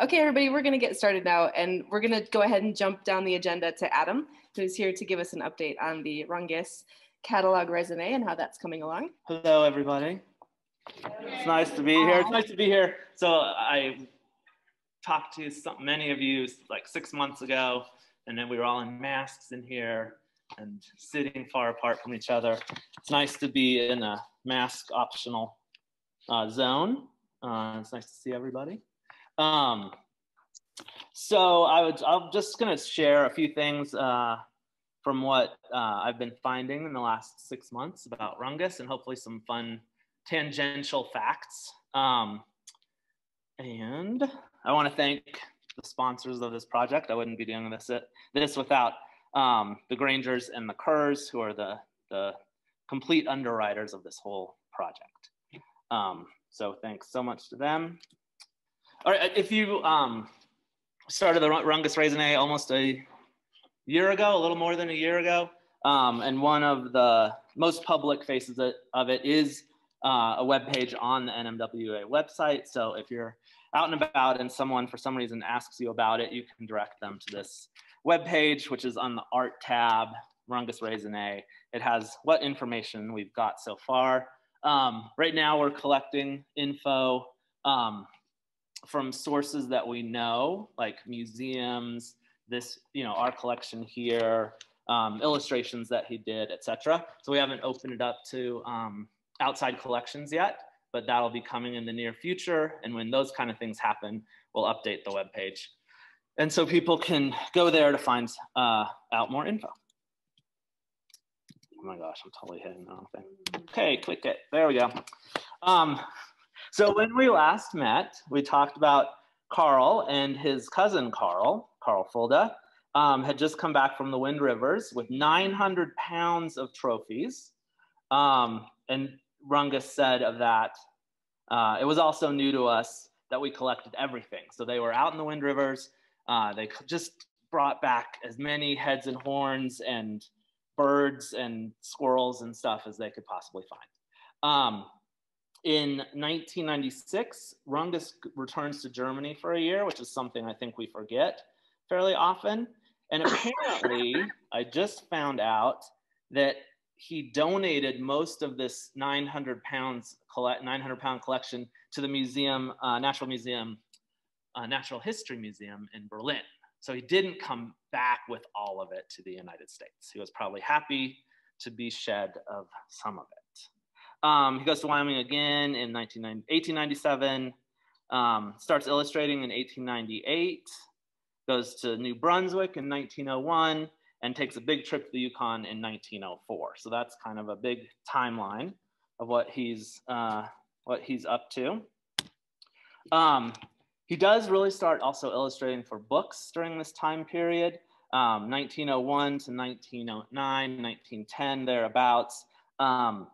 Okay, everybody, we're going to get started now, and we're going to go ahead and jump down the agenda to Adam, who's here to give us an update on the Rungius catalog raisonné and how that's coming along. Hello, everybody. It's nice to be here. It's nice to be here. So I talked to some, many of you like six months ago, and then we were all in masks in here and sitting far apart from each other. It's nice to be in a mask optional uh, zone. Uh, it's nice to see everybody. Um, so I would, I'm just going to share a few things uh, from what uh, I've been finding in the last six months about Rungius and hopefully some fun tangential facts. Um, and I want to thank the sponsors of this project. I wouldn't be doing this, this without um, the Grangers and the Kerrs, who are the, the complete underwriters of this whole project. Um, so thanks so much to them. All right, if you um, started the Rungius Raisonné almost a year ago, a little more than a year ago, um, and one of the most public faces of it is uh, a web page on the NMWA website. So if you're out and about and someone for some reason asks you about it, you can direct them to this web page, which is on the art tab, Rungius Raisonné. It has what information we've got so far. Um, right now we're collecting info um, from sources that we know, like museums, this, you know, our collection here, um, illustrations that he did, etc. So we haven't opened it up to um, outside collections yet, but that'll be coming in the near future. And when those kind of things happen, we'll update the web page. And so people can go there to find uh, out more info. Oh my gosh, I'm totally hitting the wrong thing. Okay, click it. There we go. Um, so when we last met, we talked about Carl and his cousin Carl, Carl Fulda, um, had just come back from the Wind Rivers with 900 pounds of trophies. Um, and Rungius said of that, uh, it was also new to us that we collected everything. So they were out in the Wind Rivers. Uh, they just brought back as many heads and horns and birds and squirrels and stuff as they could possibly find. Um, in 1996, Rungius returns to Germany for a year, which is something I think we forget fairly often. And apparently, I just found out that he donated most of this 900 pounds 900 pound collection to the museum, uh, Natural Museum, uh, Natural History Museum in Berlin. So he didn't come back with all of it to the United States. He was probably happy to be shed of some of it. Um, he goes to Wyoming again in 1897, um, starts illustrating in 1898, goes to New Brunswick in 1901, and takes a big trip to the Yukon in 1904. So that's kind of a big timeline of what he's, uh, what he's up to. Um, he does really start also illustrating for books during this time period, um, 1901 to 1909, 1910, thereabouts. Um,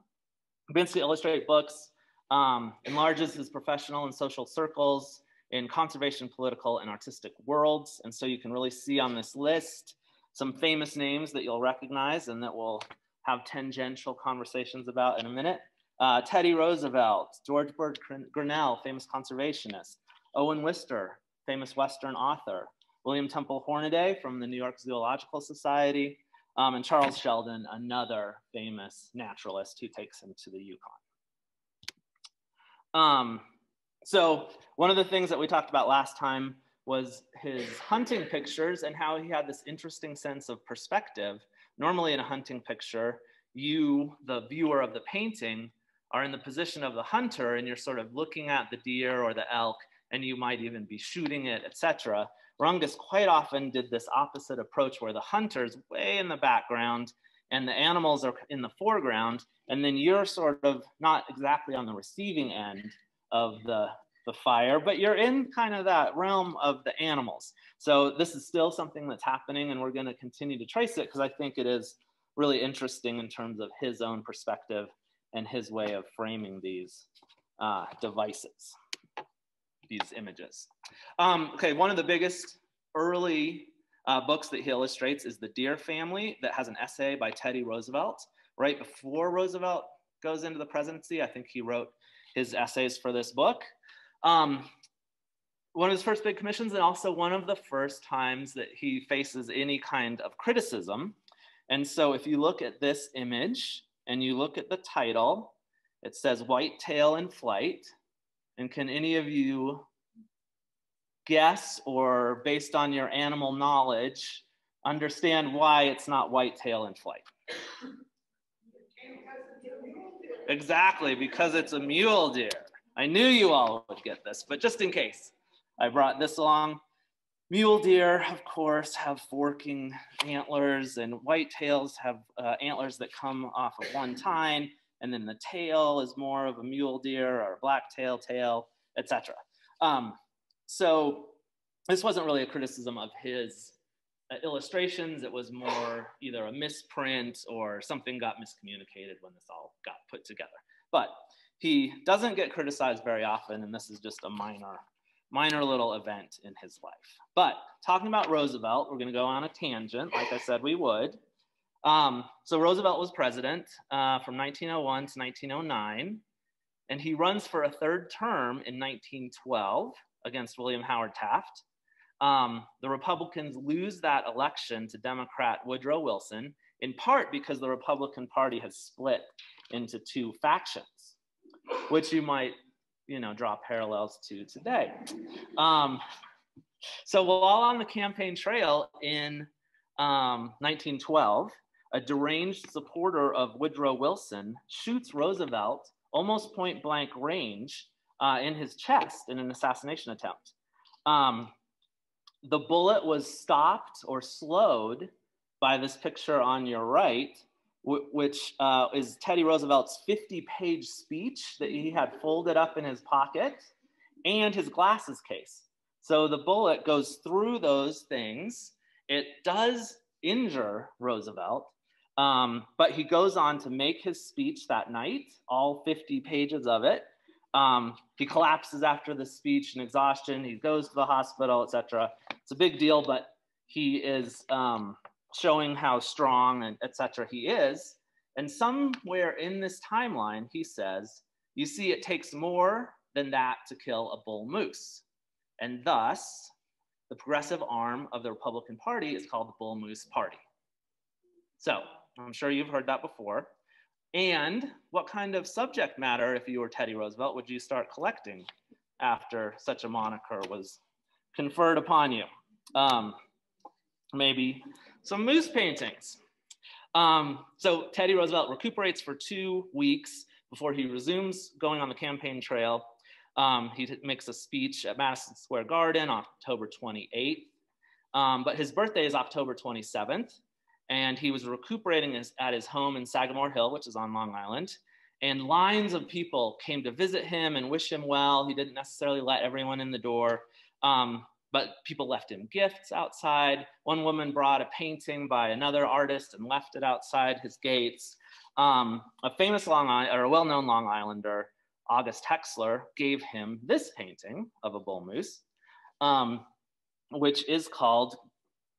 begins to illustrate books, um, enlarges his professional and social circles in conservation, political, and artistic worlds. And so you can really see on this list some famous names that you'll recognize and that we'll have tangential conversations about in a minute. Uh, Teddy Roosevelt, George Bird Grinnell, famous conservationist, Owen Wister, famous Western author, William Temple Hornaday from the New York Zoological Society, um, and Charles Sheldon, another famous naturalist who takes him to the Yukon. Um, so one of the things that we talked about last time was his hunting pictures and how he had this interesting sense of perspective. Normally in a hunting picture, you, the viewer of the painting, are in the position of the hunter and you're sort of looking at the deer or the elk and you might even be shooting it, etc. Rungius quite often did this opposite approach where the hunter's way in the background and the animals are in the foreground, and then you're sort of not exactly on the receiving end of the, the fire, but you're in kind of that realm of the animals. So this is still something that's happening, and we're going to continue to trace it because I think it is really interesting in terms of his own perspective and his way of framing these uh, devices these images. Um, okay, one of the biggest early uh, books that he illustrates is The Deer Family that has an essay by Teddy Roosevelt. Right before Roosevelt goes into the presidency, I think he wrote his essays for this book. Um, one of his first big commissions and also one of the first times that he faces any kind of criticism. And so if you look at this image and you look at the title, it says White Tail in Flight. And can any of you guess or based on your animal knowledge, understand why it's not whitetail in flight? Exactly, because it's a mule deer. I knew you all would get this, but just in case, I brought this along. Mule deer, of course, have forking antlers, and whitetails have uh, antlers that come off of one tine, and then the tail is more of a mule deer or a blacktail tail, etc. Um, so this wasn't really a criticism of his uh, illustrations. It was more either a misprint or something got miscommunicated when this all got put together. But he doesn't get criticized very often, and this is just a minor, minor little event in his life. But talking about Roosevelt, we're going to go on a tangent, like I said we would. Um, so Roosevelt was president uh, from 1901 to 1909, and he runs for a third term in 1912 against William Howard Taft. Um, the Republicans lose that election to Democrat Woodrow Wilson, in part because the Republican Party has split into two factions, which you might, you know, draw parallels to today. Um, so while on the campaign trail in um, 1912, a deranged supporter of Woodrow Wilson shoots Roosevelt almost point blank range uh, in his chest in an assassination attempt. Um, the bullet was stopped or slowed by this picture on your right, which uh, is Teddy Roosevelt's 50 page speech that he had folded up in his pocket and his glasses case. So the bullet goes through those things. It does injure Roosevelt, um, but he goes on to make his speech that night, all 50 pages of it. Um, he collapses after the speech in exhaustion. He goes to the hospital, etc. It's a big deal, but he is um, showing how strong and etc. he is. And somewhere in this timeline, he says, "You see, it takes more than that to kill a bull moose," and thus, the progressive arm of the Republican Party is called the Bull Moose Party. So I'm sure you've heard that before. And what kind of subject matter, if you were Teddy Roosevelt, would you start collecting after such a moniker was conferred upon you? Um, maybe some moose paintings. Um, so Teddy Roosevelt recuperates for two weeks before he resumes going on the campaign trail. Um, he makes a speech at Madison Square Garden on October 28th. Um, but his birthday is October 27th and he was recuperating his, at his home in Sagamore Hill, which is on Long Island. And lines of people came to visit him and wish him well. He didn't necessarily let everyone in the door, um, but people left him gifts outside. One woman brought a painting by another artist and left it outside his gates. Um, a famous Long Island, or a well-known Long Islander, August Hexler, gave him this painting of a bull moose, um, which is called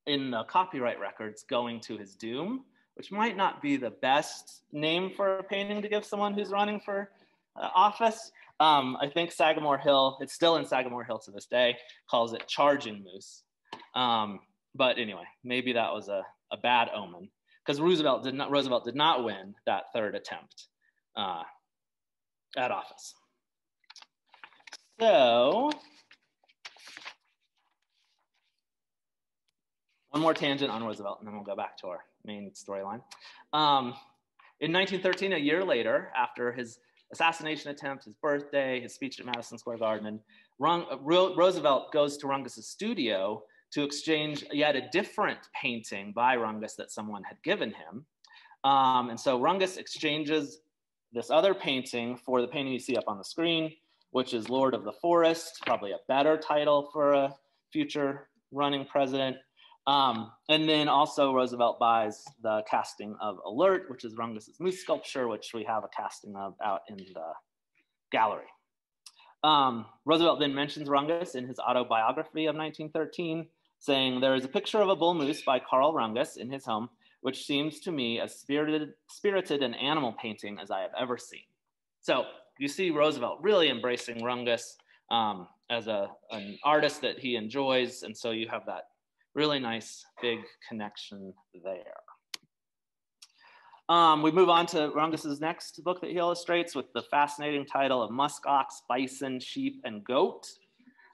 in the copyright records going to his doom, which might not be the best name for a painting to give someone who's running for uh, office. Um, I think Sagamore Hill, it's still in Sagamore Hill to this day, calls it Charging Moose. Um, but anyway, maybe that was a, a bad omen because Roosevelt did not Roosevelt did not win that third attempt uh, at office. So one more tangent on Roosevelt, and then we'll go back to our main storyline. Um, in 1913, a year later, after his assassination attempt, his birthday, his speech at Madison Square Garden, Rung, Roosevelt goes to Rungius's studio to exchange yet a different painting by Rungius that someone had given him. Um, and so Rungius exchanges this other painting for the painting you see up on the screen, which is Lord of the Forest, probably a better title for a future running president. Um, and then also Roosevelt buys the casting of Alert, which is Rungius's moose sculpture, which we have a casting of out in the gallery. Um, Roosevelt then mentions Rungius in his autobiography of 1913, saying, There is a picture of a bull moose by Carl Rungius in his home, which seems to me as spirited, spirited an animal painting as I have ever seen. So you see Roosevelt really embracing Rungius. Um, as a, an artist that he enjoys. And so you have that really nice big connection there. Um, we move on to Rungius's next book that he illustrates with the fascinating title of Musk Ox, Bison, Sheep, and Goat.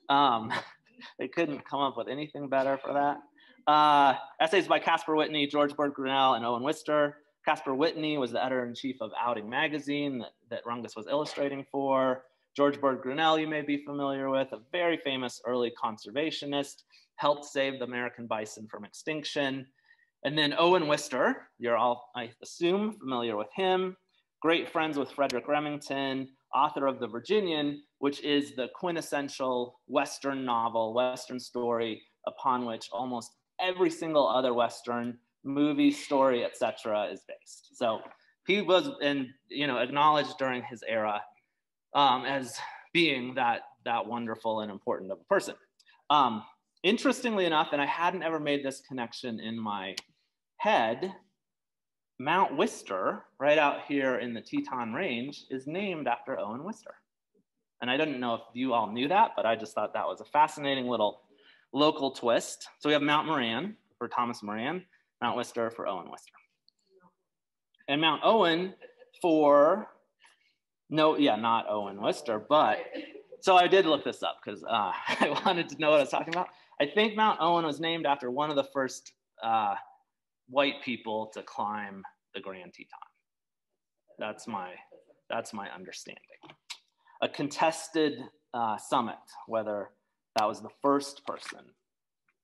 Um, they couldn't come up with anything better for that. Uh, essays by Caspar Whitney, George Bird Grinnell, and Owen Wister. Caspar Whitney was the editor in chief of Outing magazine that, that Rungius was illustrating for. George Bird Grinnell, you may be familiar with, a very famous early conservationist, helped save the American bison from extinction. And then Owen Wister, you're all, I assume, familiar with him. Great friends with Frederic Remington, author of The Virginian, which is the quintessential Western novel, Western story, upon which almost every single other Western movie, story, etc., is based. So he was, and you know, acknowledged during his era um, as being that that wonderful and important of a person. Um, interestingly enough, and I hadn't ever made this connection in my head, Mount Wister, right out here in the Teton Range, is named after Owen Wister. And I didn't know if you all knew that, but I just thought that was a fascinating little local twist. So we have Mount Moran for Thomas Moran, Mount Wister for Owen Wister. And Mount Owen for no, yeah, not Owen Wister, but so I did look this up because uh, I wanted to know what I was talking about. I think Mount Owen was named after one of the first uh, white people to climb the Grand Teton. That's my that's my understanding. A contested uh, summit, whether that was the first person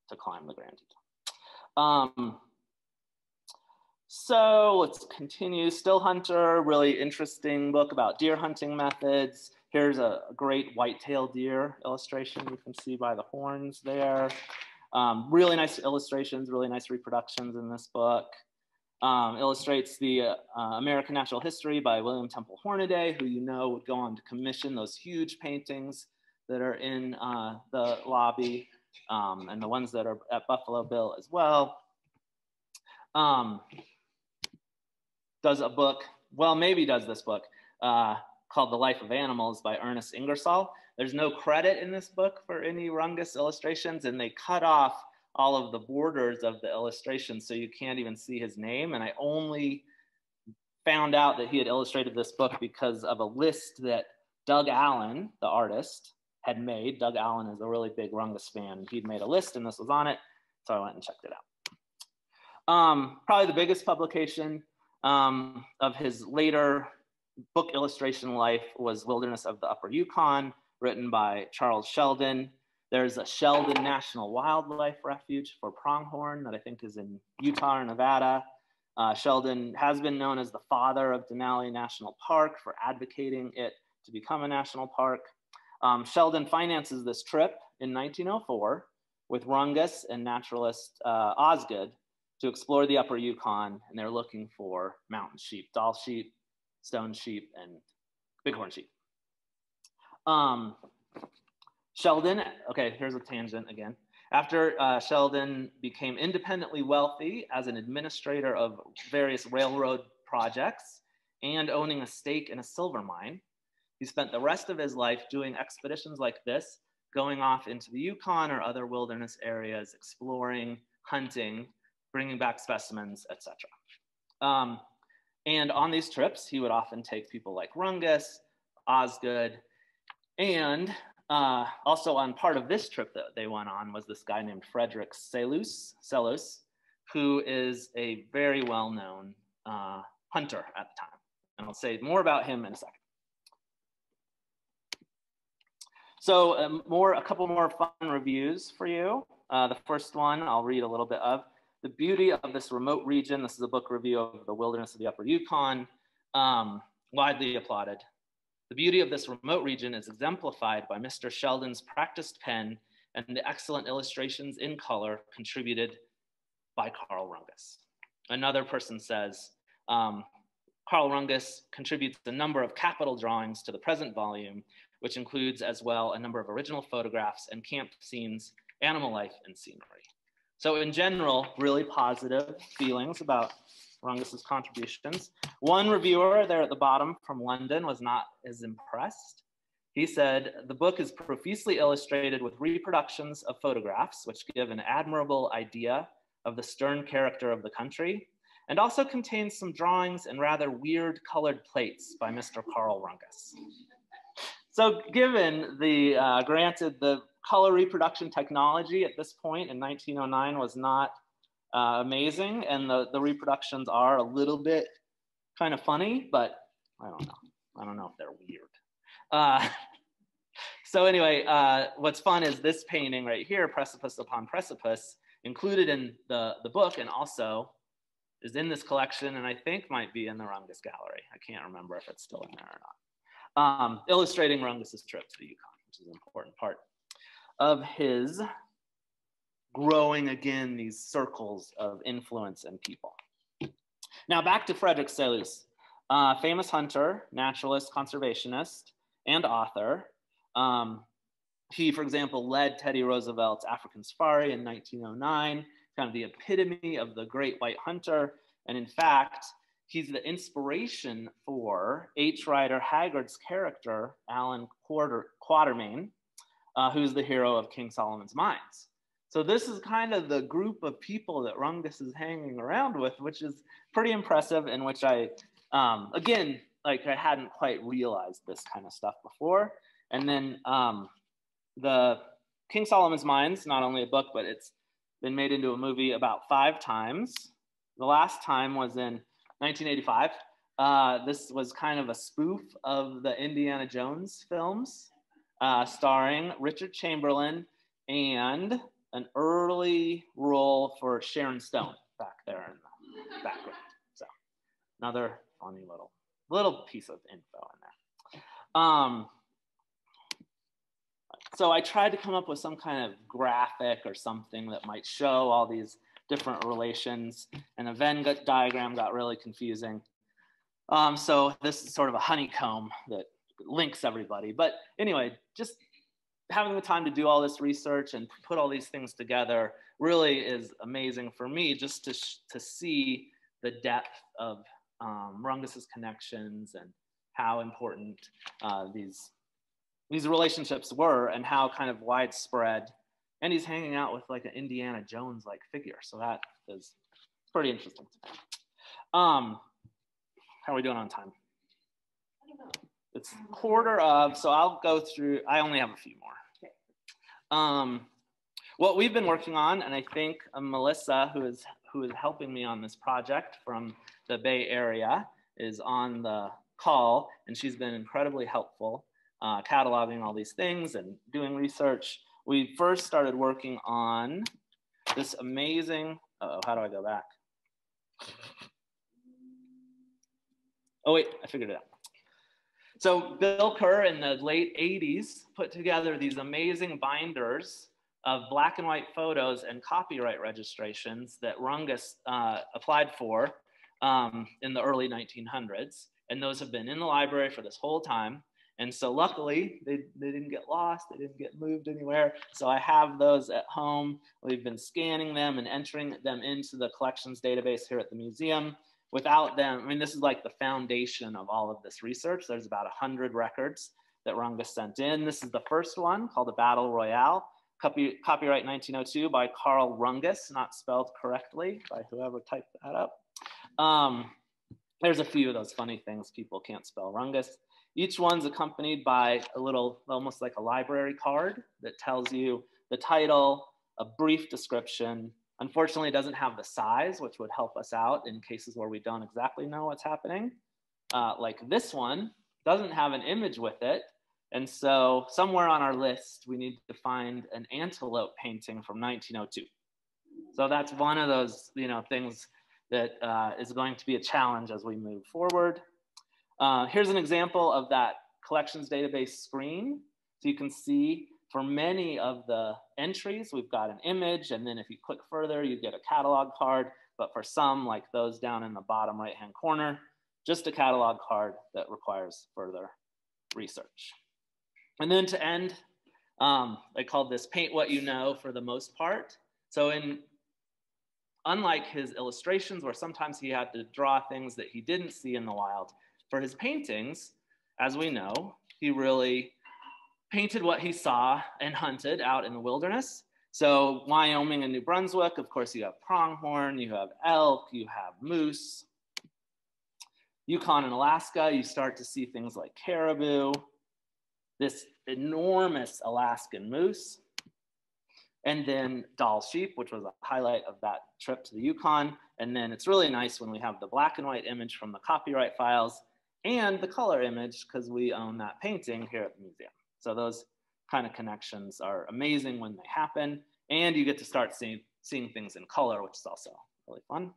to climb the Grand Teton. Um, so let's continue. Still Hunter, really interesting book about deer hunting methods. Here's a great whitetail deer illustration you can see by the horns there. Um, really nice illustrations, really nice reproductions in this book. Um, illustrates the uh, uh, American Natural History by William Temple Hornaday, who you know would go on to commission those huge paintings that are in uh, the lobby um, and the ones that are at Buffalo Bill as well. Um, does a book, well, maybe does this book uh, called The Life of Animals by Ernest Ingersoll. There's no credit in this book for any Rungius illustrations, and they cut off all of the borders of the illustrations so you can't even see his name. And I only found out that he had illustrated this book because of a list that Doug Allen, the artist, had made. Doug Allen is a really big Rungius fan. He'd made a list and this was on it. So I went and checked it out. Um, probably the biggest publication um, of his later book illustration life was Wilderness of the Upper Yukon, written by Charles Sheldon. There's a Sheldon National Wildlife Refuge for pronghorn that I think is in Utah or Nevada. Uh, Sheldon has been known as the father of Denali National Park for advocating it to become a national park. Um, Sheldon finances this trip in 1904 with Rungius and naturalist uh, Osgood to explore the upper Yukon, and they're looking for mountain sheep, Dall sheep, stone sheep, and bighorn sheep. Um, Sheldon, okay, here's a tangent again. After uh, Sheldon became independently wealthy as an administrator of various railroad projects and owning a stake in a silver mine, he spent the rest of his life doing expeditions like this, going off into the Yukon or other wilderness areas, exploring, hunting, bringing back specimens, etc. Um, and on these trips, he would often take people like Rungius, Osgood, and uh, also on part of this trip that they went on was this guy named Frederick Selous, who is a very well-known uh, hunter at the time. And I'll say more about him in a second. So um, more, a couple more fun reviews for you. Uh, the first one I'll read a little bit of. The beauty of this remote region, this is a book review of the wilderness of the Upper Yukon, um, widely applauded. The beauty of this remote region is exemplified by Mr. Sheldon's practiced pen and the excellent illustrations in color contributed by Carl Rungius. Another person says, um, Carl Rungius contributes a number of capital drawings to the present volume, which includes as well a number of original photographs and camp scenes, animal life, and scenery. So in general, really positive feelings about Rungius's contributions. One reviewer there at the bottom from London was not as impressed. he said, the book is profusely illustrated with reproductions of photographs, which give an admirable idea of the stern character of the country, and also contains some drawings and rather weird colored plates by Mr. Carl Rungius. So given the, uh, granted the color reproduction technology at this point in 1909 was not uh, amazing, and the, the reproductions are a little bit kind of funny, but I don't know. I don't know if they're weird. Uh, so anyway, uh, what's fun is this painting right here, Precipice Upon Precipice, included in the, the book and also is in this collection and I think might be in the Rungius Gallery. I can't remember if it's still in there or not. Um, illustrating Rungius's trip to the Yukon, which is an important part of his growing again these circles of influence and people. Now back to Frederick Selous, uh, famous hunter, naturalist, conservationist, and author. Um, he, for example, led Teddy Roosevelt's African Safari in 1909, kind of the epitome of the great white hunter. And in fact, he's the inspiration for H. Rider Haggard's character, Allan Quarter, Quatermain, uh, who's the hero of King Solomon's Mines. So this is kind of the group of people that Rungius is hanging around with, which is pretty impressive and which I, um, again, like I hadn't quite realized this kind of stuff before. And then um, the King Solomon's Mines, not only a book, but it's been made into a movie about five times. The last time was in 1985. Uh, this was kind of a spoof of the Indiana Jones films, uh, starring Richard Chamberlain and an early role for Sharon Stone back there in the background. So another funny little little piece of info in there. Um, so I tried to come up with some kind of graphic or something that might show all these different relations, and a Venn diagram got really confusing. Um, so this is sort of a honeycomb that links everybody. But anyway, just having the time to do all this research and put all these things together really is amazing for me just to, to see the depth of um, Rungius's connections and how important uh, these these relationships were and how kind of widespread. And he's hanging out with like an Indiana Jones like figure, so that is pretty interesting. Um, how are we doing on time? It's quarter of, so I'll go through. I only have a few more. Um, what we've been working on, and I think uh, Melissa, who is who is helping me on this project from the Bay Area, is on the call, and she's been incredibly helpful, uh, cataloging all these things and doing research. We first started working on this amazing. oh, how do I go back? Oh wait, I figured it out. So Bill Kerr in the late 80s put together these amazing binders of black and white photos and copyright registrations that Rungius uh, applied for um, in the early 1900s. And those have been in the library for this whole time. And so luckily they, they didn't get lost, they didn't get moved anywhere. So I have those at home. We've been scanning them and entering them into the collections database here at the museum without them, I mean, this is like the foundation of all of this research. There's about 100 records that Rungius sent in. This is the first one called the Battle Royale, copy, copyright 1902 by Carl Rungius, not spelled correctly by whoever typed that up. Um, there's a few of those funny things people can't spell Rungius. Each one's accompanied by a little, almost like a library card that tells you the title, a brief description, Unfortunately, it doesn't have the size, which would help us out in cases where we don't exactly know what's happening. Uh, like this one doesn't have an image with it. And so somewhere on our list, we need to find an antelope painting from 1902. So that's one of those you know, things that uh, is going to be a challenge as we move forward. Uh, here's an example of that collections database screen. So you can see for many of the entries, we've got an image, and then if you click further, you get a catalog card. But for some, like those down in the bottom right-hand corner, just a catalog card that requires further research. And then to end, um, I called this paint what you know for the most part. So in unlike his illustrations where sometimes he had to draw things that he didn't see in the wild, for his paintings, as we know, he really painted what he saw and hunted out in the wilderness. So Wyoming and New Brunswick, of course, you have pronghorn, you have elk, you have moose. Yukon and Alaska, you start to see things like caribou, this enormous Alaskan moose, and then Dall sheep, which was a highlight of that trip to the Yukon. And then it's really nice when we have the black and white image from the copyright files and the color image because we own that painting here at the museum. So those kind of connections are amazing when they happen. And you get to start seeing, seeing things in color, which is also really fun,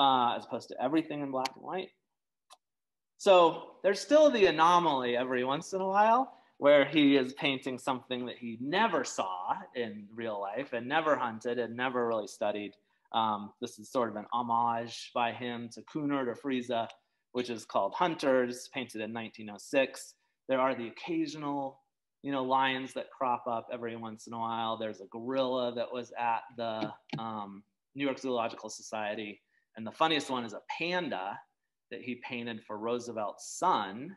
uh, as opposed to everything in black and white. So there's still the anomaly every once in a while where he is painting something that he never saw in real life and never hunted and never really studied. Um, this is sort of an homage by him to Kuhnert or Friese, which is called Hunters, painted in 1906. There are the occasional, you know, lions that crop up every once in a while. There's a gorilla that was at the um, New York Zoological Society. And the funniest one is a panda that he painted for Roosevelt's son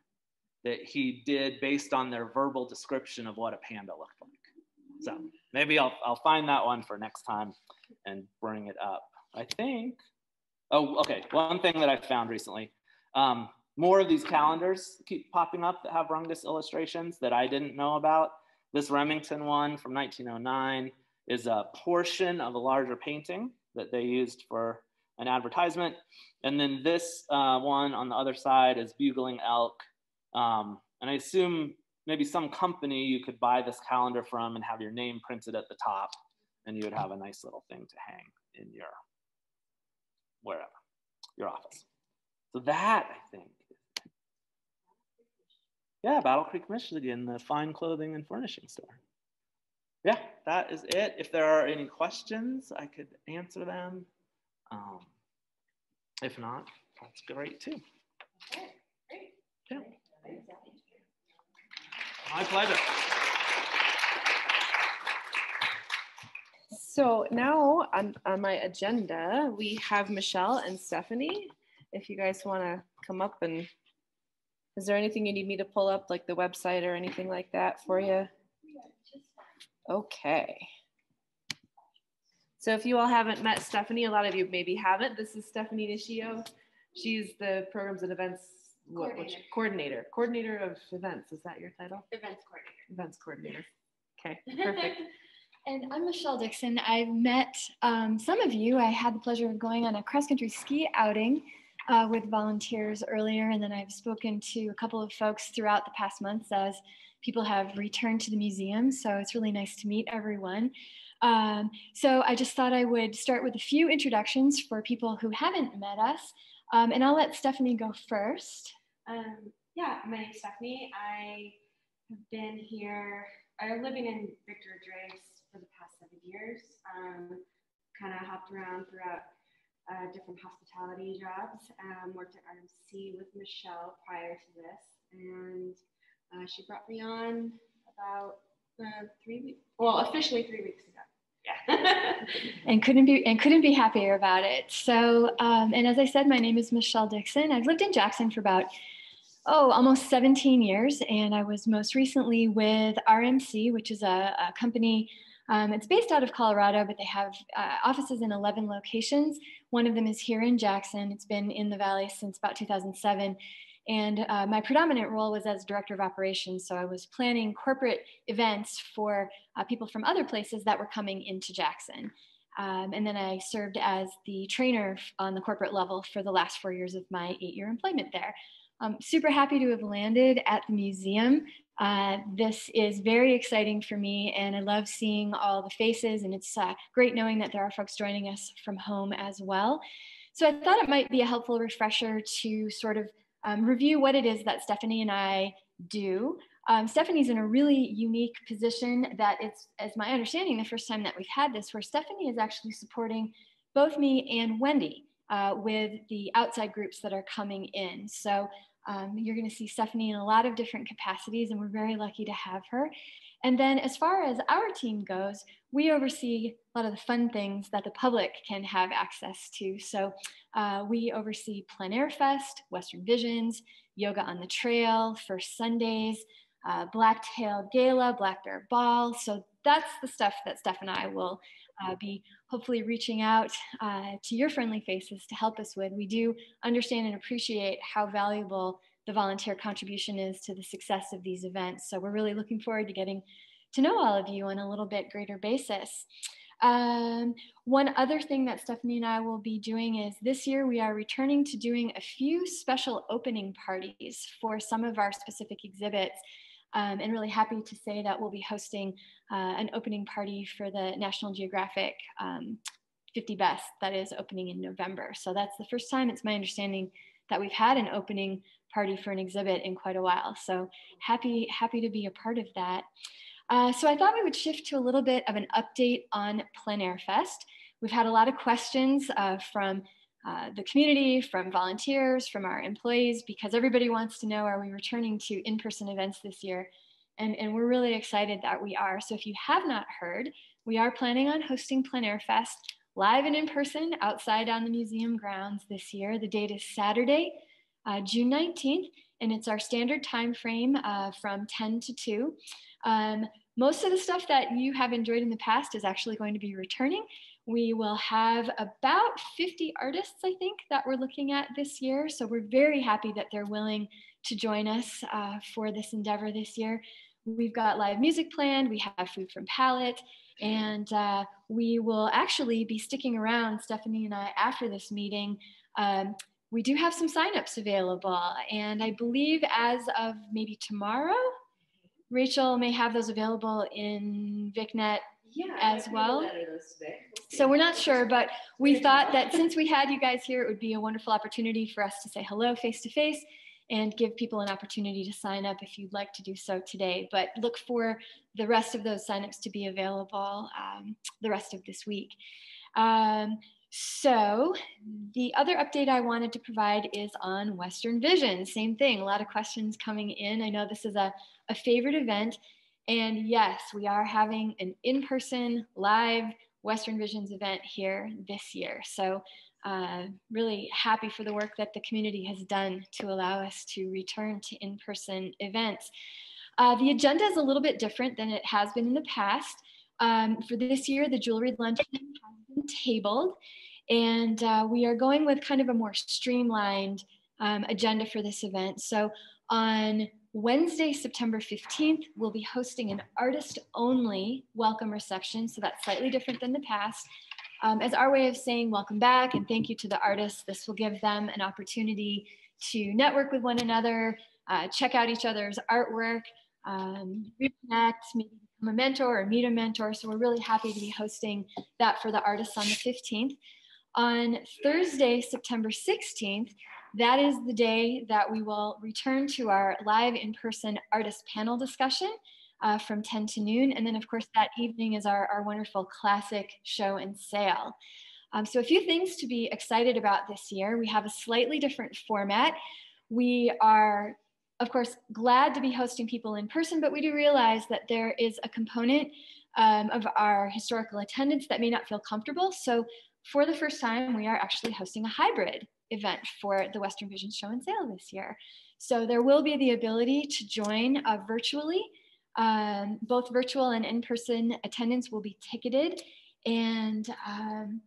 that he did based on their verbal description of what a panda looked like. So maybe I'll, I'll find that one for next time and bring it up. I think, oh, okay. One thing that I found recently, um, more of these calendars keep popping up that have Rungius illustrations that I didn't know about. This Remington one from 1909 is a portion of a larger painting that they used for an advertisement. And then this uh, one on the other side is Bugling Elk. Um, and I assume maybe some company you could buy this calendar from and have your name printed at the top and you would have a nice little thing to hang in your wherever, your office. So that I think yeah, Battle Creek, Michigan, the fine clothing and furnishing store. Yeah, that is it. If there are any questions, I could answer them. Um, if not, that's great too. Okay, great. Yeah. My pleasure. So now on, on my agenda, we have Michelle and Stephanie. If you guys want to come up and is there anything you need me to pull up, like the website or anything like that for you? Okay. So if you all haven't met Stephanie, a lot of you maybe haven't. This is Stephanie Nishio. She's the programs and events coordinator. What, coordinator. Coordinator of events. Is that your title? Events coordinator. Events coordinator. Okay, perfect. and I'm Michelle Dixon. I've met um, some of you. I had the pleasure of going on a cross country ski outing uh, with volunteers earlier, and then I've spoken to a couple of folks throughout the past months as people have returned to the museum. So it's really nice to meet everyone. Um, so I just thought I would start with a few introductions for people who haven't met us. Um, and I'll let Stephanie go first. Um, yeah, my name's Stephanie. I have been here, I'm living in Victor Driggs for the past seven years. Um, kind of hopped around throughout uh, different hospitality jobs. Um, worked at RMC with Michelle prior to this, and uh, she brought me on about uh, three weeks, well, officially three weeks ago. Yeah. and couldn't be and couldn't be happier about it. So, um, and as I said, my name is Michelle Dixon. I've lived in Jackson for about oh almost 17 years, and I was most recently with RMC, which is a, a company. Um, it's based out of Colorado, but they have uh, offices in 11 locations. One of them is here in Jackson. It's been in the Valley since about 2007. And uh, my predominant role was as director of operations. So I was planning corporate events for uh, people from other places that were coming into Jackson. Um, and then I served as the trainer on the corporate level for the last four years of my eight year employment there. I'm super happy to have landed at the museum. Uh, this is very exciting for me, and I love seeing all the faces, and it's uh, great knowing that there are folks joining us from home as well. So I thought it might be a helpful refresher to sort of um, review what it is that Stephanie and I do. Um, Stephanie's in a really unique position that it's, as my understanding, the first time that we've had this, where Stephanie is actually supporting both me and Wendy uh, with the outside groups that are coming in. So um, you're going to see Stephanie in a lot of different capacities, and we're very lucky to have her. And then, as far as our team goes, we oversee a lot of the fun things that the public can have access to. So, uh, we oversee Plein Air Fest, Western Visions, Yoga on the Trail, First Sundays, uh, Blacktail Gala, Black Bear Ball. So that's the stuff that Steph and I will uh, be hopefully reaching out uh, to your friendly faces to help us with. We do understand and appreciate how valuable the volunteer contribution is to the success of these events. So we're really looking forward to getting to know all of you on a little bit greater basis. Um, one other thing that Stephanie and I will be doing is this year we are returning to doing a few special opening parties for some of our specific exhibits. Um, and really happy to say that we'll be hosting uh, an opening party for the National Geographic um, 50 Best that is opening in November. So that's the first time it's my understanding that we've had an opening party for an exhibit in quite a while. So happy, happy to be a part of that. Uh, so I thought we would shift to a little bit of an update on Plein Air Fest. We've had a lot of questions uh, from uh, the community, from volunteers, from our employees, because everybody wants to know, are we returning to in-person events this year? And, and we're really excited that we are. So if you have not heard, we are planning on hosting Plein Air Fest live and in person outside on the museum grounds this year. The date is Saturday, uh, June 19th, and it's our standard time frame uh, from 10 to 2. Um, most of the stuff that you have enjoyed in the past is actually going to be returning. We will have about 50 artists, I think, that we're looking at this year. So we're very happy that they're willing to join us uh, for this endeavor this year. We've got live music planned, we have food from Palette, and uh, we will actually be sticking around, Stephanie and I, after this meeting. Um, we do have some signups available, and I believe as of maybe tomorrow, Rachel may have those available in VicNet Yeah. as well. So we're not sure, but we thought that since we had you guys here, it would be a wonderful opportunity for us to say hello face to face and give people an opportunity to sign up if you'd like to do so today. But look for the rest of those signups to be available um, the rest of this week. Um, so the other update I wanted to provide is on Western Vision. Same thing, a lot of questions coming in. I know this is a, a favorite event. And yes, we are having an in-person live Western Visions event here this year. So uh, really happy for the work that the community has done to allow us to return to in-person events. Uh, the agenda is a little bit different than it has been in the past. Um, for this year, the jewelry luncheon has been tabled, and uh, we are going with kind of a more streamlined um, agenda for this event. So on Wednesday, September 15th, we'll be hosting an artist only welcome reception. So that's slightly different than the past. Um, as our way of saying welcome back and thank you to the artists, this will give them an opportunity to network with one another, uh, check out each other's artwork, um, reconnect, maybe become a mentor or meet a mentor. So we're really happy to be hosting that for the artists on the 15th. On Thursday, September 16th, that is the day that we will return to our live in-person artist panel discussion uh, from 10 to noon. And then of course that evening is our, our wonderful classic show and sale. Um, so a few things to be excited about this year. We have a slightly different format. We are of course, glad to be hosting people in person, but we do realize that there is a component um, of our historical attendance that may not feel comfortable. So for the first time, we are actually hosting a hybrid event for the Western Vision Show and Sale this year. So there will be the ability to join uh, virtually. Um, both virtual and in-person attendance will be ticketed. And um,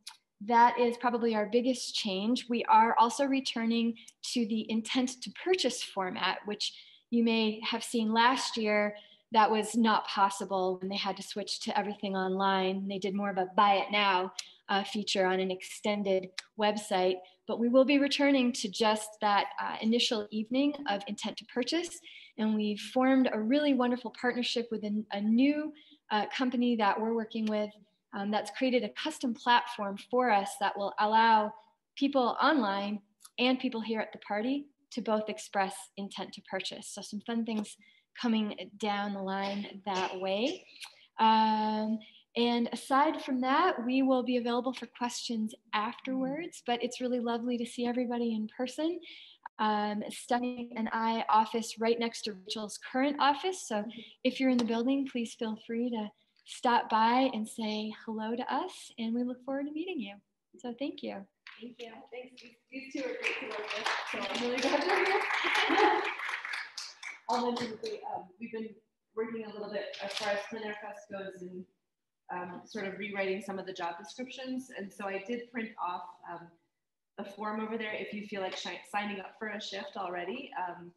that is probably our biggest change. We are also returning to the intent to purchase format, which you may have seen last year that was not possible when they had to switch to everything online. They did more of a buy it now uh, feature on an extended website but we will be returning to just that uh, initial evening of intent to purchase. And we've formed a really wonderful partnership with a, a new uh, company that we're working with um, that's created a custom platform for us that will allow people online and people here at the party to both express intent to purchase. So some fun things coming down the line that way. Um, and aside from that, we will be available for questions afterwards, but it's really lovely to see everybody in person. Um, Stephanie and I office right next to Rachel's current office. So if you're in the building, please feel free to stop by and say hello to us. And we look forward to meeting you. So thank you. Thank you. Thanks. These, two are great to work with. So I'm really glad you're here. I'll mention quickly, um, we've been working a little bit as far as Plein Air Fest goes and um, sort of rewriting some of the job descriptions. And so I did print off um, a form over there if you feel like signing up for a shift already. Um,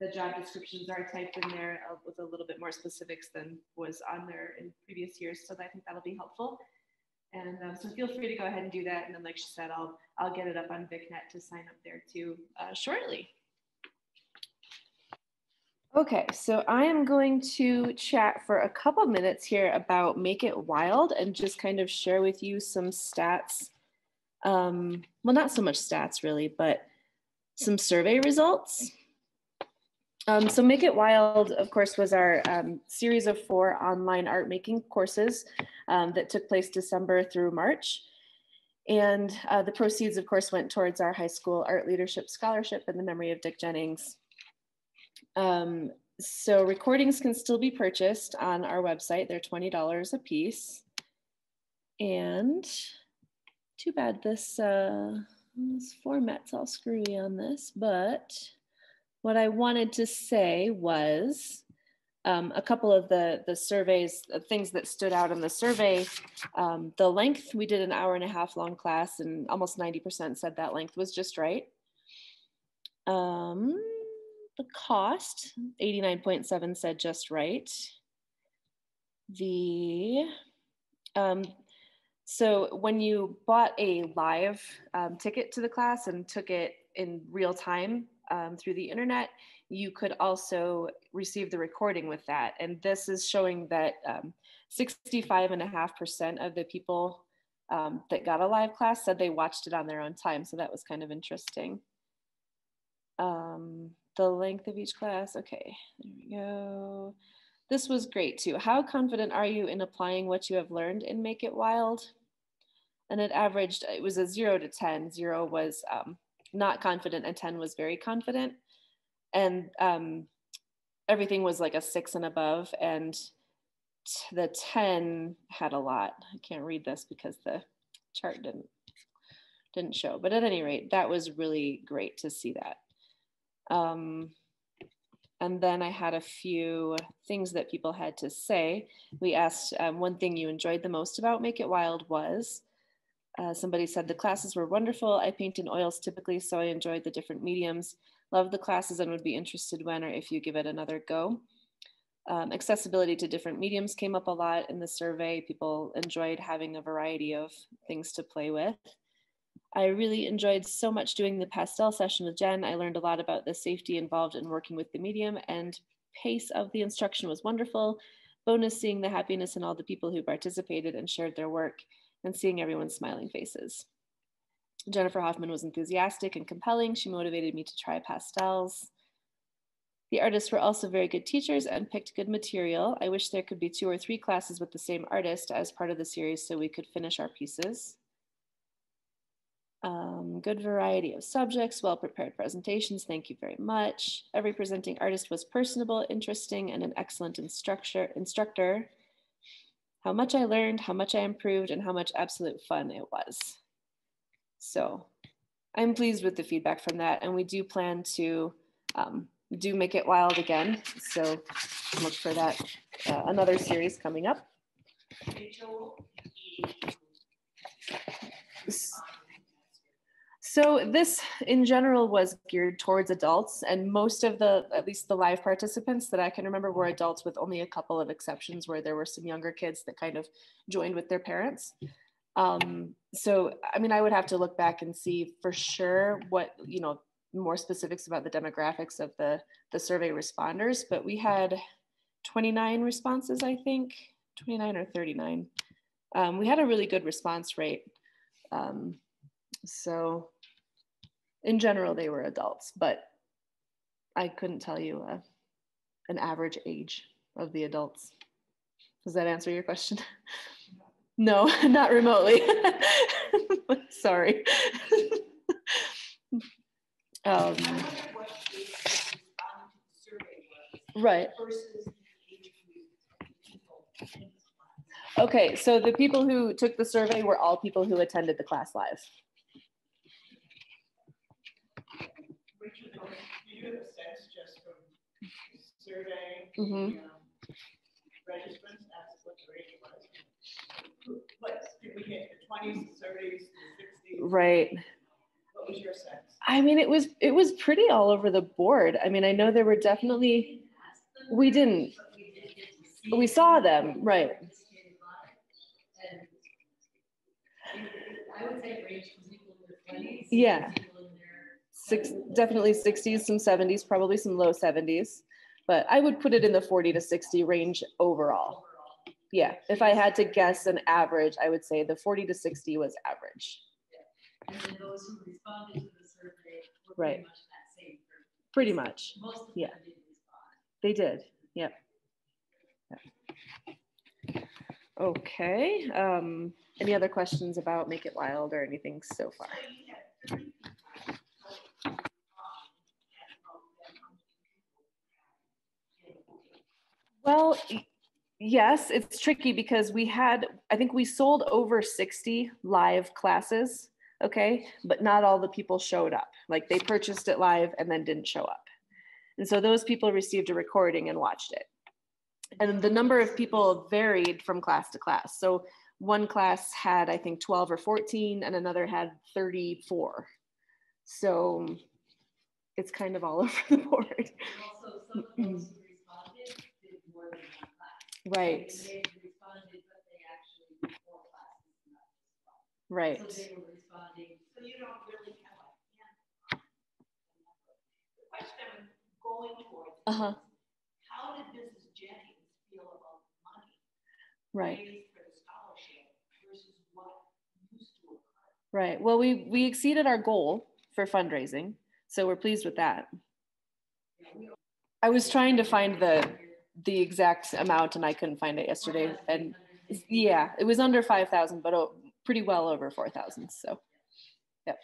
the job descriptions are typed in there uh, with a little bit more specifics than was on there in previous years. So I think that'll be helpful. And um, so feel free to go ahead and do that. And then like she said, I'll, I'll get it up on VicNet to sign up there too uh, shortly. Okay, so I am going to chat for a couple minutes here about Make It Wild and just kind of share with you some stats. Um, well, not so much stats really, but some survey results. Um, so Make It Wild, of course, was our um, series of four online art making courses um, that took place December through March. And uh, the proceeds, of course, went towards our high school art leadership scholarship in the memory of Dick Jennings. Um, so recordings can still be purchased on our website. They're $20 a piece. And too bad this, uh, this format's all screwy on this, but what I wanted to say was um, a couple of the, the surveys, things that stood out in the survey. Um, the length, we did an hour and a half long class and almost 90% said that length was just right. Um, the cost, 89.7 said just right. The, um, so when you bought a live um, ticket to the class and took it in real time um, through the internet, you could also receive the recording with that. And this is showing that 65.5% um, of the people um, that got a live class said they watched it on their own time. So that was kind of interesting. Um, the length of each class. Okay, there we go. This was great too. How confident are you in applying what you have learned in Make It Wild? And it averaged, it was a zero to 10. Zero was um, not confident and 10 was very confident. And um, everything was like a six and above. And the 10 had a lot. I can't read this because the chart didn't didn't show. But at any rate, that was really great to see that. Um, and then I had a few things that people had to say. We asked um, one thing you enjoyed the most about Make It Wild was. Uh, somebody said the classes were wonderful. I paint in oils typically, so I enjoyed the different mediums. Love the classes and would be interested when or if you give it another go. Um, accessibility to different mediums came up a lot in the survey. People enjoyed having a variety of things to play with. I really enjoyed so much doing the pastel session with Jen. I learned a lot about the safety involved in working with the medium and pace of the instruction was wonderful. Bonus seeing the happiness in all the people who participated and shared their work and seeing everyone's smiling faces. Jennifer Hoffman was enthusiastic and compelling. She motivated me to try pastels. The artists were also very good teachers and picked good material. I wish there could be two or three classes with the same artist as part of the series so we could finish our pieces. Um, good variety of subjects, well-prepared presentations, thank you very much. Every presenting artist was personable, interesting, and an excellent instructor. instructor. How much I learned, how much I improved, and how much absolute fun it was. So I'm pleased with the feedback from that, and we do plan to um, do Make It Wild again. So look for that, uh, another series coming up. So this in general was geared towards adults and most of the, at least the live participants that I can remember were adults with only a couple of exceptions where there were some younger kids that kind of joined with their parents. Um, so, I mean, I would have to look back and see for sure what, you know, more specifics about the demographics of the, the survey responders, but we had 29 responses, I think, 29 or 39. Um, we had a really good response rate. Um, so in general, they were adults, but I couldn't tell you uh, an average age of the adults. Does that answer your question? no, not remotely. Sorry. um, right. Okay, so the people who took the survey were all people who attended the class live. Survey, Mhm. um, registrants asked what the rate was. What, did we get the twenties, the thirties, the sixties? Right. What was your sense? I mean, it was it was pretty all over the board. I mean, I know there were definitely we didn't. We saw them, right? I would say it ranged from people in their twenties. Yeah. People in their Six, definitely 60s, some 70s, probably some low 70s. But I would put it in the 40 to 60 range overall. Yeah, if I had to guess an average, I would say the 40 to 60 was average. And then those who responded to the survey were Right. pretty much that same group. Pretty much. Most of them Yeah. didn't respond. They did. Yep. Yep. Okay. Um, any other questions about Make It Wild or anything so far? Well, yes, it's tricky because we had, I think we sold over 60 live classes. Okay. But not all the people showed up. Like they purchased it live and then didn't show up. And so those people received a recording and watched it. And the number of people varied from class to class. So one class had, I think, 12 or 14, and another had 34. So it's kind of all over the board. Also, some of those who responded did more than one class. Right, They responded, but they actually did four classes. not just one. right. So they were responding. So you don't really have a handle. The question I'm going towards. Uh-huh. How did Mrs. Jennings feel about money Right. raised for the scholarship versus what used to occur? Right. Well, we we exceeded our goal for fundraising, so we're pleased with that. I was trying to find the the exact amount, and I couldn't find it yesterday. And yeah, it was under five thousand, but oh, pretty well over four thousand. So, yep.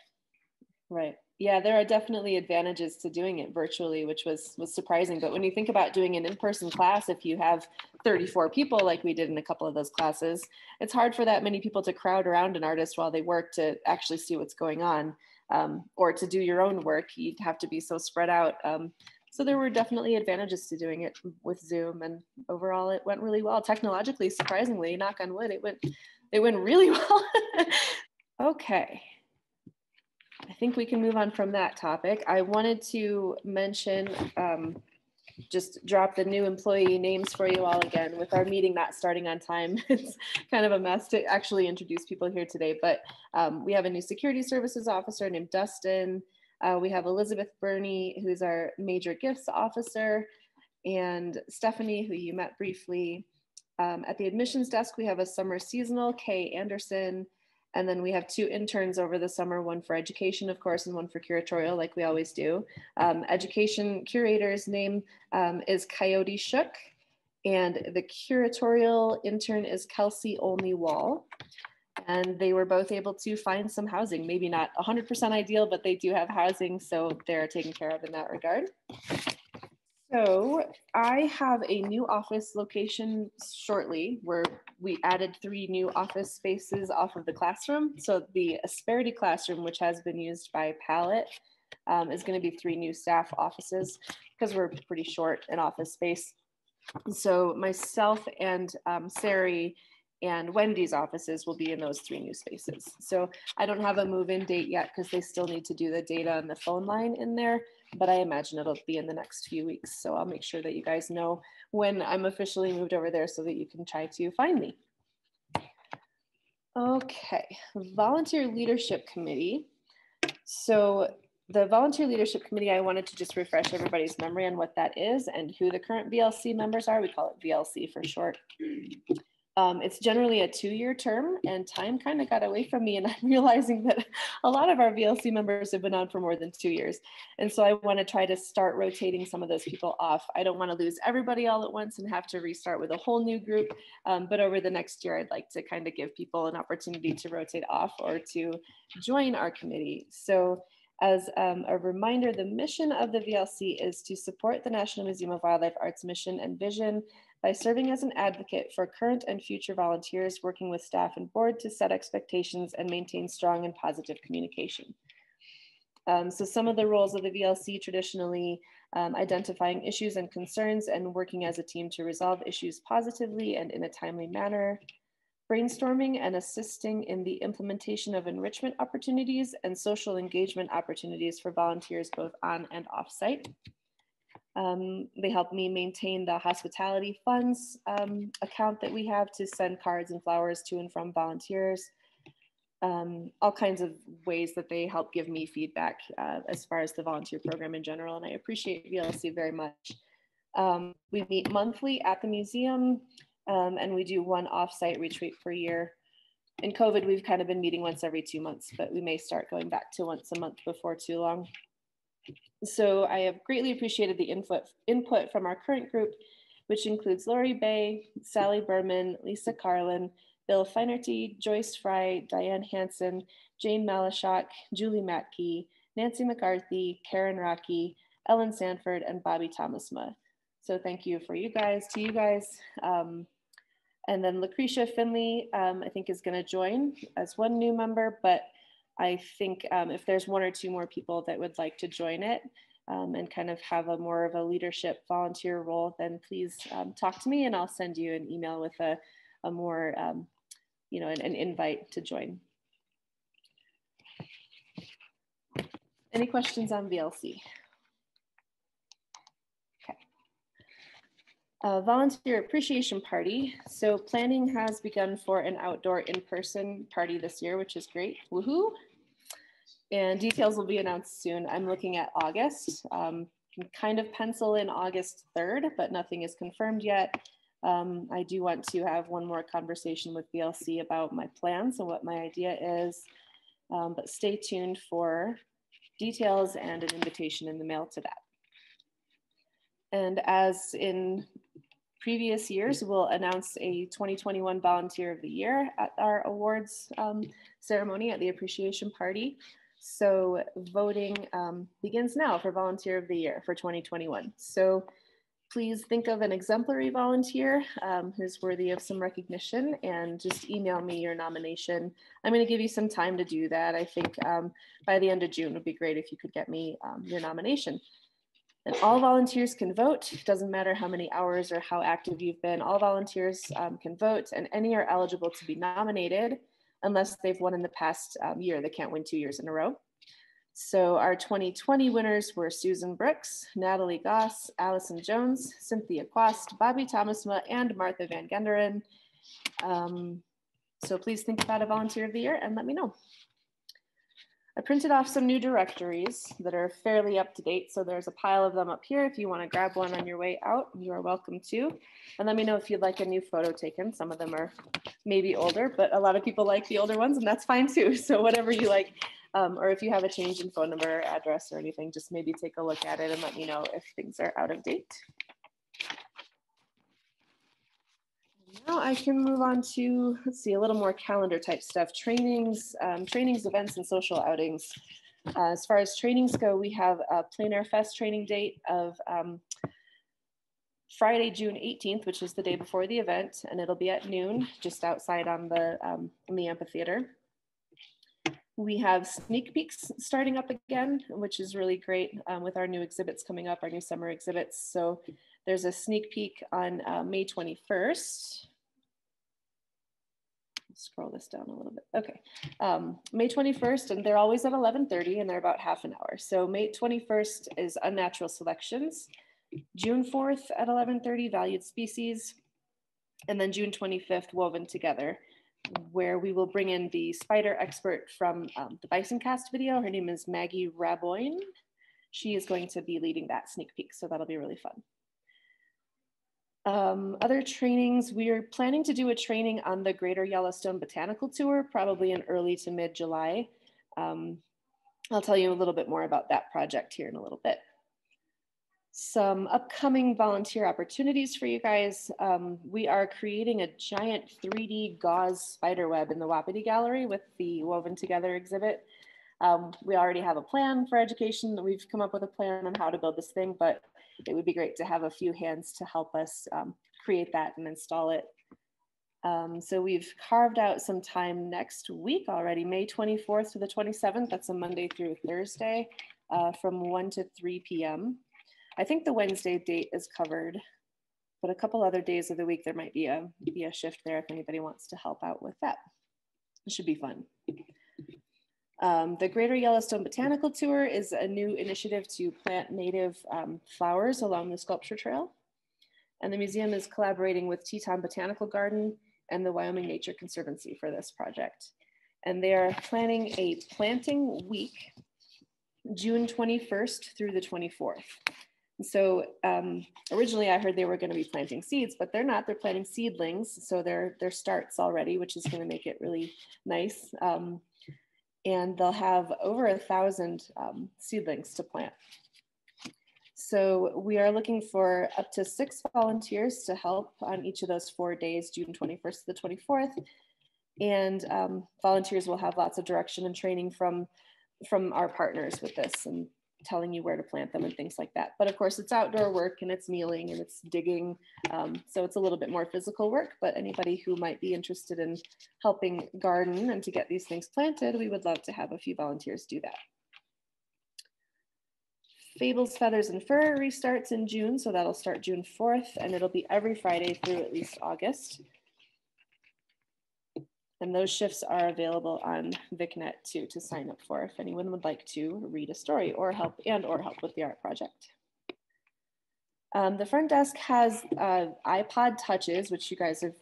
Right. Yeah, there are definitely advantages to doing it virtually, which was was surprising. But when you think about doing an in-person class, if you have 34 people like we did in a couple of those classes, it's hard for that many people to crowd around an artist while they work to actually see what's going on um, or to do your own work you'd have to be so spread out. Um, so there were definitely advantages to doing it with zoom and overall it went really well. Technologically surprisingly knock on wood it went it went really well. Okay. I think we can move on from that topic. I wanted to mention um, just drop the new employee names for you all again with our meeting not starting on time. It's kind of a mess to actually introduce people here today, but um, we have a new security services officer named Dustin. Uh, we have Elizabeth Burney, who's our major gifts officer, and Stephanie, who you met briefly. Um, at the admissions desk, we have a summer seasonal, Kay Anderson, and then we have two interns over the summer, one for education, of course, and one for curatorial, like we always do. Um, education curator's name um, is Coyote Shook, and the curatorial intern is Kelsey Only Wall. And they were both able to find some housing, maybe not 100% ideal, but they do have housing, so they're taken care of in that regard. So I have a new office location shortly where we added three new office spaces off of the classroom. So the Asperity classroom, which has been used by Palate, um, is going to be three new staff offices because we're pretty short in office space. So myself and um, Sari and Wendy's offices will be in those three new spaces. So I don't have a move-in date yet because they still need to do the data on the phone line in there, but I imagine it'll be in the next few weeks. So I'll make sure that you guys know when I'm officially moved over there so that you can try to find me. Okay, Volunteer Leadership Committee. So the Volunteer Leadership Committee, I wanted to just refresh everybody's memory on what that is and who the current VLC members are. We call it VLC for short. Um, it's generally a two-year term and time kind of got away from me and I'm realizing that a lot of our VLC members have been on for more than two years. And so I want to try to start rotating some of those people off. I don't want to lose everybody all at once and have to restart with a whole new group. Um, but over the next year, I'd like to kind of give people an opportunity to rotate off or to join our committee. So as um, a reminder, the mission of the VLC is to support the National Museum of Wildlife Arts mission and vision by serving as an advocate for current and future volunteers, working with staff and board to set expectations and maintain strong and positive communication. Um, so some of the roles of the VLC traditionally um, identifying issues and concerns and working as a team to resolve issues positively and in a timely manner, brainstorming and assisting in the implementation of enrichment opportunities and social engagement opportunities for volunteers both on and off site. Um, they help me maintain the hospitality funds um, account that we have to send cards and flowers to and from volunteers. Um, all kinds of ways that they help give me feedback uh, as far as the volunteer program in general. And I appreciate VLC very much. Um, we meet monthly at the museum um, and we do one offsite retreat per year. In COVID, we've kind of been meeting once every two months, but we may start going back to once a month before too long. So I have greatly appreciated the input, input from our current group, which includes Lori Bay, Sally Berman, Lisa Carlin, Bill Finerty, Joyce Fry, Diane Hanson, Jane Malashak, Julie Matke, Nancy McCarthy, Karen Rocky, Ellen Sanford, and Bobby Thomasma. So thank you for you guys, to you guys. Um, and then Lucretia Finley, um, I think is gonna join as one new member, but I think um, if there's one or two more people that would like to join it um, and kind of have a more of a leadership volunteer role, then please um, talk to me and I'll send you an email with a, a more, um, you know, an, an invite to join. Any questions on VLC? Uh, volunteer appreciation party. So planning has begun for an outdoor in-person party this year, which is great. Woohoo! And details will be announced soon. I'm looking at August. Um, can kind of pencil in August 3rd, but nothing is confirmed yet. Um, I do want to have one more conversation with VLC about my plans and what my idea is. Um, but stay tuned for details and an invitation in the mail to that. And as in previous years, we'll announce a 2021 Volunteer of the Year at our awards um, ceremony at the appreciation party. So voting um, begins now for Volunteer of the Year for 2021. So please think of an exemplary volunteer um, who's worthy of some recognition and just email me your nomination. I'm going to give you some time to do that. I think um, by the end of June would be great if you could get me um, your nomination. And all volunteers can vote. Doesn't matter how many hours or how active you've been. All volunteers um, can vote, and any are eligible to be nominated unless they've won in the past um, year. They can't win two years in a row. So our 2020 winners were Susan Brooks, Natalie Goss, Allison Jones, Cynthia Quast, Bobby Thomasma, and Martha Van Genderen. Um, so please think about a volunteer of the year and let me know. I printed off some new directories that are fairly up to date. So there's a pile of them up here. If you want to grab one on your way out, you are welcome to. And let me know if you'd like a new photo taken. Some of them are maybe older, but a lot of people like the older ones and that's fine too. So whatever you like, um, or if you have a change in phone number, address or anything, just maybe take a look at it and let me know if things are out of date. Now I can move on to, let's see, a little more calendar type stuff, trainings, um, trainings, events, and social outings. Uh, as far as trainings go, we have a Plein Air Fest training date of um, Friday, June 18th, which is the day before the event, and it'll be at noon, just outside on the, um, in the amphitheater. We have sneak peeks starting up again, which is really great um, with our new exhibits coming up, our new summer exhibits. So there's a sneak peek on uh, May 21st. Scroll this down a little bit. Okay, um, May 21st, and they're always at 11:30, and they're about half an hour. So May 21st is Unnatural Selections. June 4th at 11:30, Valued Species, and then June 25th, Woven Together, where we will bring in the spider expert from um, the Bison Cast video. Her name is Maggie Raboyne. She is going to be leading that sneak peek, so that'll be really fun. Um, other trainings, we are planning to do a training on the Greater Yellowstone Botanical Tour, probably in early to mid July. Um, I'll tell you a little bit more about that project here in a little bit. Some upcoming volunteer opportunities for you guys. Um, we are creating a giant 3D gauze spider web in the Wapiti Gallery with the Woven Together exhibit. Um, we already have a plan for education. We've come up with a plan on how to build this thing, but it would be great to have a few hands to help us um, create that and install it. Um, so we've carved out some time next week already, May 24th to the 27th. That's a Monday through Thursday uh, from 1 to 3 p.m. I think the Wednesday date is covered, but a couple other days of the week, there might be a, be a shift there if anybody wants to help out with that. It should be fun. Um, the Greater Yellowstone Botanical Tour is a new initiative to plant native um, flowers along the sculpture trail. And the museum is collaborating with Teton Botanical Garden and the Wyoming Nature Conservancy for this project. And they are planning a planting week, June 21st through the 24th. So um, originally I heard they were going to be planting seeds, but they're not. They're planting seedlings. So they're, they're starts already, which is going to make it really nice. Um, and they'll have over a thousand um, seedlings to plant. So we are looking for up to six volunteers to help on each of those four days, June 21st to the 24th. And um, volunteers will have lots of direction and training from, from our partners with this and telling you where to plant them and things like that. But of course it's outdoor work and it's kneeling and it's digging. Um, so it's a little bit more physical work, but anybody who might be interested in helping garden and to get these things planted, we would love to have a few volunteers do that. Fables, Feathers, and Fur restarts in June, so that'll start June 4th, and it'll be every Friday through at least August. And those shifts are available on VicNet too to sign up for if anyone would like to read a story or help and or help with the art project. Um, the front desk has uh, iPod touches, which you guys have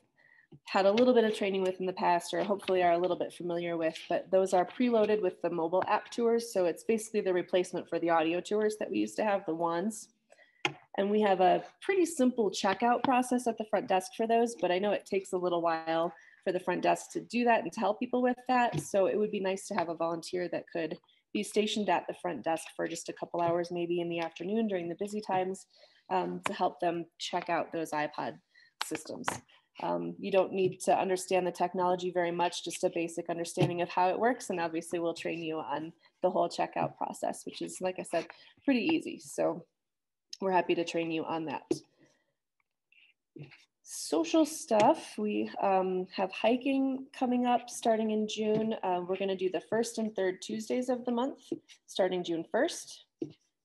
had a little bit of training with in the past or hopefully are a little bit familiar with, but those are preloaded with the mobile app tours. So it's basically the replacement for the audio tours that we used to have, the ones. And we have a pretty simple checkout process at the front desk for those, but I know it takes a little while for the front desk to do that and to help people with that. So it would be nice to have a volunteer that could be stationed at the front desk for just a couple hours, maybe in the afternoon during the busy times um, to help them check out those iPod systems. Um, you don't need to understand the technology very much, just a basic understanding of how it works. And obviously we'll train you on the whole checkout process, which is, like I said, pretty easy. So we're happy to train you on that. Social stuff, we um, have hiking coming up starting in June. Uh, we're gonna do the first and third Tuesdays of the month, starting June 1st.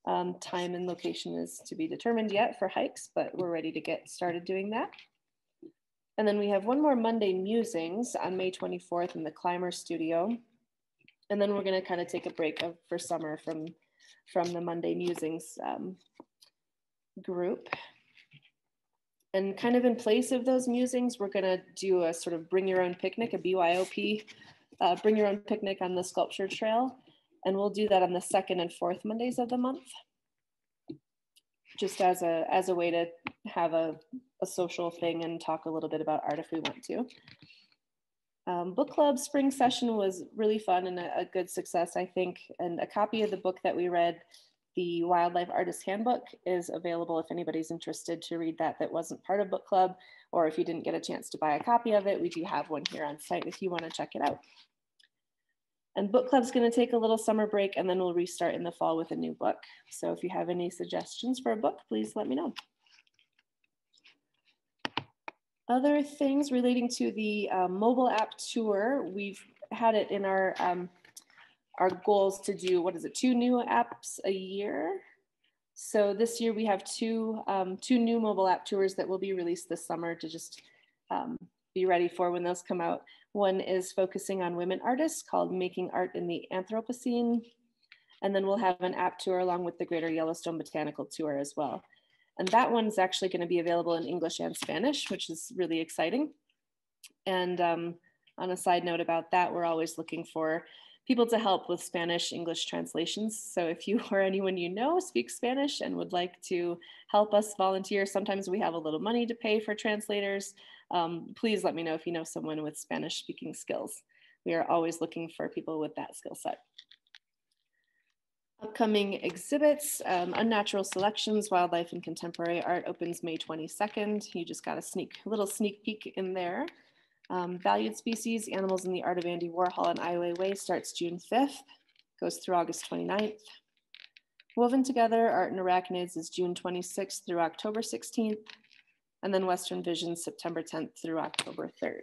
Um, time and location is to be determined yet for hikes, but we're ready to get started doing that. And then we have one more Monday musings on May 24th in the Climber Studio. And then we're gonna kind of take a break of, for summer from, from the Monday musings um, group. And kind of in place of those musings, we're gonna do a sort of bring your own picnic, a BYOP, uh, bring your own picnic on the sculpture trail. And we'll do that on the second and fourth Mondays of the month. Just as a, as a way to have a, a social thing and talk a little bit about art if we want to. Um, book club spring session was really fun and a, a, good success, I think. And a copy of the book that we read, the Wildlife Artist Handbook, is available if anybody's interested to read that that wasn't part of book club, or if you didn't get a chance to buy a copy of it, we do have one here on site if you want to check it out. And book club's going to take a little summer break and then we'll restart in the fall with a new book. So if you have any suggestions for a book, please let me know. Other things relating to the uh, mobile app tour, we've had it in our um, our goals to do what is it, two new apps a year. So this year we have two um, two new mobile app tours that will be released this summer to just um, be ready for when those come out. One is focusing on women artists called Making Art in the Anthropocene. And then we'll have an app tour along with the Greater Yellowstone Botanical Tour as well. And that one's actually going to be available in English and Spanish, which is really exciting. And um, on a side note about that, we're always looking for people to help with Spanish English translations. So if you or anyone you know speaks Spanish and would like to help us volunteer, sometimes we have a little money to pay for translators. Um, please let me know if you know someone with Spanish speaking skills. We are always looking for people with that skill set. Upcoming exhibits, um, Unnatural Selections, Wildlife and Contemporary Art opens May 22nd. You just got a sneak, little sneak peek in there. Um, Valued Species, Animals in the Art of Andy Warhol and Ai Weiwei starts June 5th, goes through August 29th. Woven Together, Art and Arachnids is June 26th through October 16th. And then Western Vision, September 10th through October 3rd.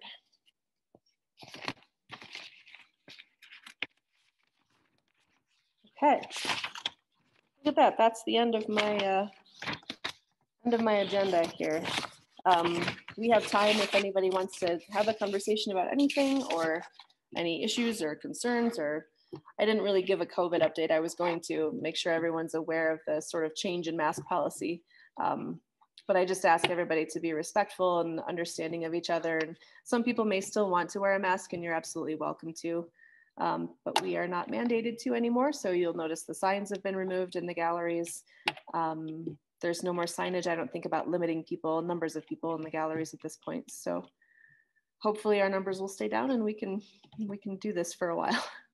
Okay. Look at that. That's the end of my uh, End of my agenda here. Um, we have time if anybody wants to have a conversation about anything or any issues or concerns or I didn't really give a COVID update. I was going to make sure everyone's aware of the sort of change in mask policy. Um, but I just ask everybody to be respectful and understanding of each other. And some people may still want to wear a mask and you're absolutely welcome to. Um, but we are not mandated to anymore. So you'll notice the signs have been removed in the galleries. Um, there's no more signage, I don't think, about limiting people, numbers of people in the galleries at this point. So hopefully our numbers will stay down and we can we can do this for a while.